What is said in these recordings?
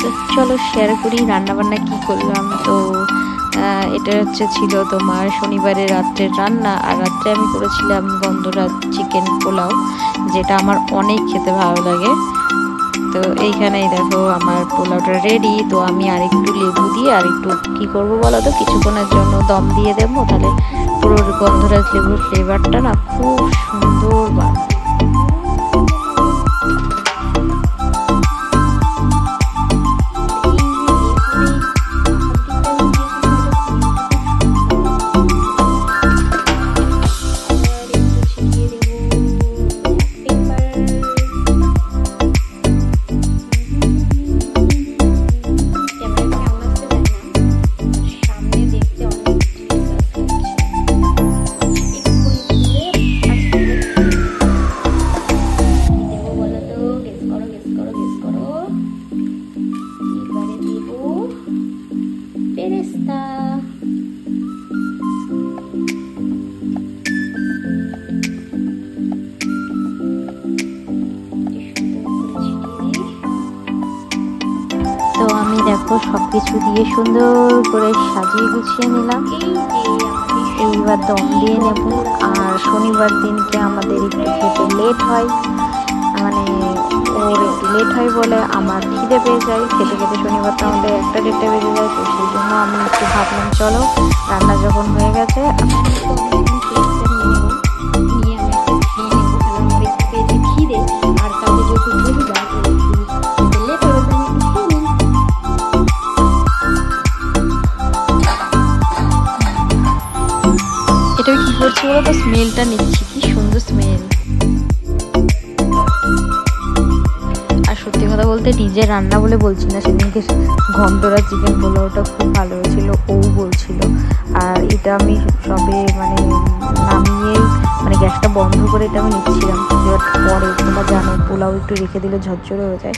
তো চলো শেয়ার করি রান্নাবান্না কি করলাম। তো এটা হচ্ছে ছিল তোমার শনিবারে রাত্রের রান্না, আর রাত্রে আমি করেছিলাম গন্ধরাজ চিকেন পোলাও, যেটা আমার অনেক খেতে ভালো লাগে। তো এইখানেই দেখো আমার পোলাওটা রেডি তো আমি আর একটু লেবু দিয়ে আর একটু কী করব বলো তো, কিছুক্ষণের জন্য দম দিয়ে দেবো, তাহলে পুরো গন্ধরাজ লেবুর ফ্লেভারটা না খুব সুন্দর বাড়বে পেরেস্তা তো আমি দেখো সব কিছু দিয়ে সুন্দর করে সাজিয়ে গুছিয়ে নিলাম। এইবার দম দিয়ে নেব। আর শনিবার দিনকে আমাদের একটু খেতে লেট হয়। মানে ওর একটু লেট হয় বলে আমার খিদে পেয়ে যায়। খেতে খেতে শনিবারটা আমাদের একটা দেড়টা বেজে যায়, তো সেই জন্য আমি একটু ভাবলাম, চলো রান্না যখন হয়ে গেছে এটা কি করছি বলো তো? স্মেলটা নিচ্ছি, কি সুন্দর স্মেল সত্যি কথা বলতে নিজে রান্না বলে বলছি না, সেদিনকে গন্ধরা চিকেন পোলাওটা খুব ভালো হয়েছিল ও বলছিল। আর এটা আমি সবে মানে নামিয়ে মানে গ্যাসটা বন্ধ করে এটা আমি নিচ্ছিলাম। পরে তোমরা জানো, পোলাও একটু রেখে দিলে ঝরঝরে হয়ে যায়।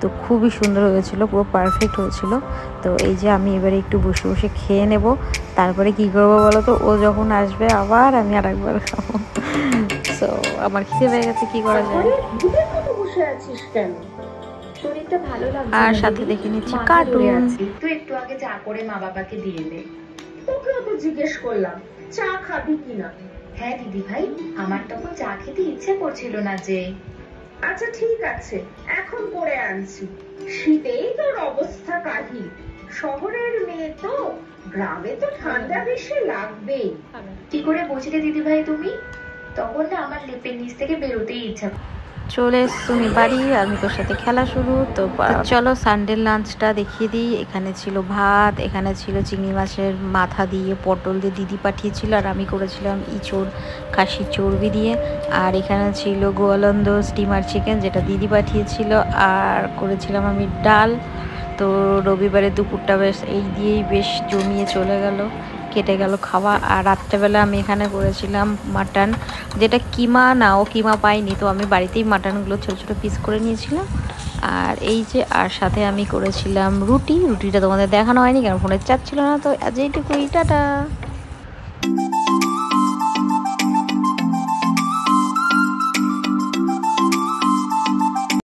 তো খুবই সুন্দর হয়েছিল, পুরো পারফেক্ট হয়েছিল। তো এই যে আমি এবারে একটু বসে বসে খেয়ে নেব, তারপরে কি করব বলো তো? ও যখন আসবে আবার আমি আর একবার খাব। তো আমার খিদে পেয়ে গেছে, কি করা যায়? বসে আছিস কেন? শরীরটা ভালো লাগছে আর সাথে দেখে নিচ্ছি কার্টুন তুই একটু আগে চা করে মা বাবাকে দিয়ে দে। তোকেও তো জিজ্ঞেস করলাম চা খাবি কিনা? হ্যাঁ দিদি ভাই আমার তখন চা খেতে ইচ্ছে করছিল না যে। আচ্ছা ঠিক আছে এখন করে আনছি। শীতেই তোর অবস্থা কাহিল। শহরের মেয়ে তো গ্রামে তো ঠান্ডা বেশি লাগবেই। কি করে বুঝলে দিদি ভাই তুমি? তখন না আমার লেপের নিচ থেকে বেরোতেই ইচ্ছা চলে এসছি তুমি বাড়ি আমি তোর সাথে খেলা শুরু। তো চলো সানডের লাঞ্চটা দেখিয়ে দিই। এখানে ছিল ভাত এখানে ছিল চিংড়ি মাছের মাথা দিয়ে পটল দিয়ে দিদি পাঠিয়েছিল আর আমি করেছিলাম ইঁচড় খাসির চর্বি দিয়ে। আর এখানে ছিল গোয়ালন্দ স্টিমার চিকেন যেটা দিদি পাঠিয়েছিল। আর করেছিলাম আমি ডাল। তো রবিবারে দুপুরটা বেশ এই দিয়েই বেশ জমিয়ে চলে গেল। কেটে গেল খাওয়া। আর রাত্রেবেলা আমি এখানে করেছিলাম মাটন যেটা কিমা না, ও কিমা পাইনি তো আমি বাড়িতেই মাটনগুলো ছোটো ছোটো পিস করে নিয়েছিলাম। আর এই যে, আর সাথে আমি করেছিলাম রুটি। রুটিটা তোমাদের দেখানো হয়নি, কারণ ফোনের চার্জ ছিল না, তো আজ এইটুকুই, টাটা!